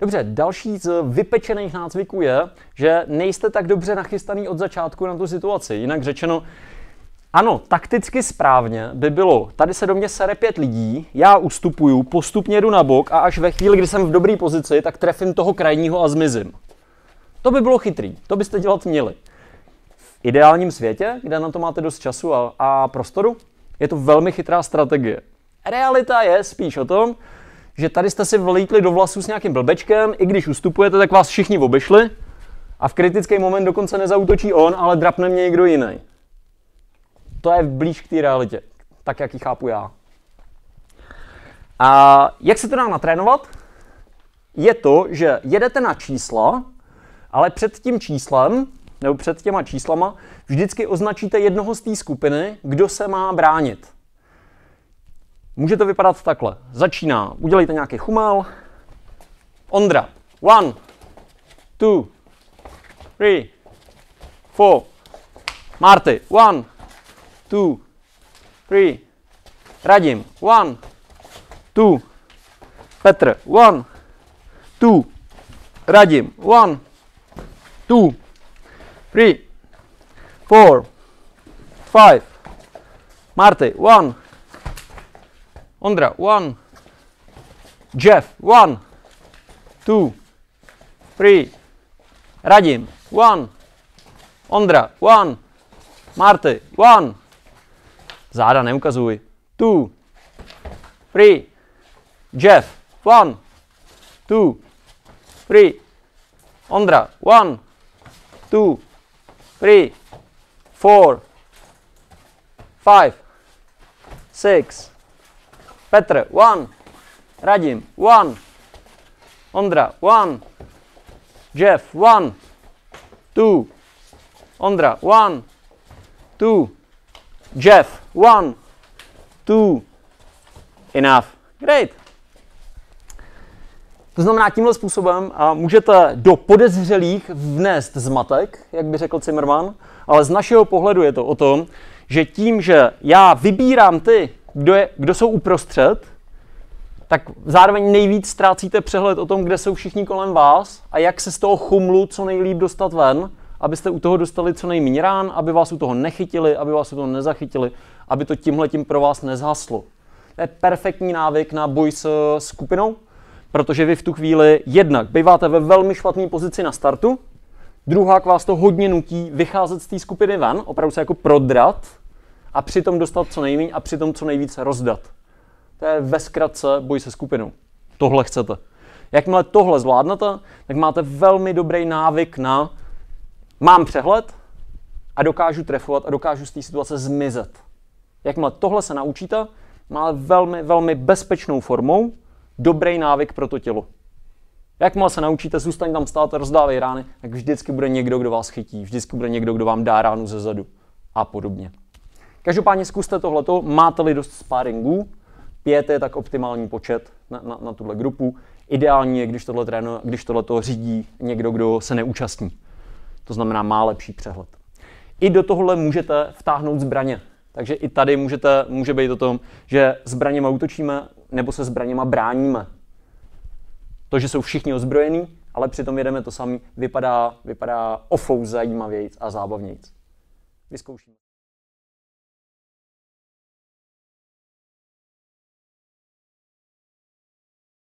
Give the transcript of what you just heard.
Dobře, další z vypečených nácviků je, že nejste tak dobře nachystaný od začátku na tu situaci. Jinak řečeno, ano, takticky správně by bylo, tady se do mě sere pět lidí, já ustupuju, postupně jdu na bok a až ve chvíli, kdy jsem v dobré pozici, tak trefím toho krajního a zmizím. To by bylo chytrý, to byste dělat měli. V ideálním světě, kde na to máte dost času a, a prostoru, je to velmi chytrá strategie. Realita je spíš o tom, že tady jste si vlítli do vlasu s nějakým blbečkem, i když ustupujete, tak vás všichni obešli a v kritický moment dokonce nezautočí on, ale drapne mě někdo jiný. To je blíž k té realitě, tak jak ji chápu já. A jak se to dá natrénovat? Je to, že jedete na čísla, ale před tím číslem, nebo před těma číslama, vždycky označíte jednoho z té skupiny, kdo se má bránit. Může to vypadat takhle. Začíná, udělejte nějaký chumel. Ondra. One, two, three, four. Marty. One, two, three. Radim. One, two. Petr. One, two. Radim. One, two, three, four, five. Marty. One, Ondra, one. Jeff, one. Two. Three. Radim, one. Ondra, one. Marty, one. Záda neukazuj. Two. Three. Jeff, one. Two. Three. Ondra, one. Two. Three. Four. Five. Six. Petr, one. Radim, one. Ondra, one. Jeff, one. Two. Ondra, one. Two. Jeff, one. Two. Enough. Great. To znamená, tímhle způsobem a můžete do podezřelých vnést zmatek, jak by řekl Zimmerman, ale z našeho pohledu je to o tom, že tím, že já vybírám ty, kdo, je, kdo jsou uprostřed, tak zároveň nejvíc ztrácíte přehled o tom, kde jsou všichni kolem vás a jak se z toho chumlu co nejlíp dostat ven, abyste u toho dostali co nejméně rán, aby vás u toho nechytili, aby vás u toho nezachytili, aby to tímhle tím pro vás nezhaslo. To je perfektní návyk na boj s skupinou, protože vy v tu chvíli jednak býváte ve velmi špatné pozici na startu, druhá k vás to hodně nutí vycházet z té skupiny ven, opravdu se jako prodrat, a přitom dostat co nejméně a přitom co nejvíce rozdat. To je ve zkratce boj se skupinou. Tohle chcete. Jakmile tohle zvládnete, tak máte velmi dobrý návyk na mám přehled a dokážu trefovat a dokážu z té situace zmizet. Jakmile tohle se naučíte, máte velmi, velmi bezpečnou formou dobrý návyk pro to tělo. Jakmile se naučíte, zůstaň tam stát a rozdávej rány, tak vždycky bude někdo, kdo vás chytí, vždycky bude někdo, kdo vám dá ránu ze zadu a podobně. Každopádně zkuste tohleto, máte-li dost sparingů, pět je tak optimální počet na, na, na tuhle grupu. Ideální je, když tohle trénu, když tohle řídí někdo, kdo se neúčastní. To znamená, má lepší přehled. I do tohle můžete vtáhnout zbraně. Takže i tady můžete, může být o tom, že zbraněma útočíme nebo se zbraněma bráníme. To, že jsou všichni ozbrojení, ale přitom jedeme to samý, vypadá, vypadá ofou zajímavějc a zábavnějc. Vyzkoušíme.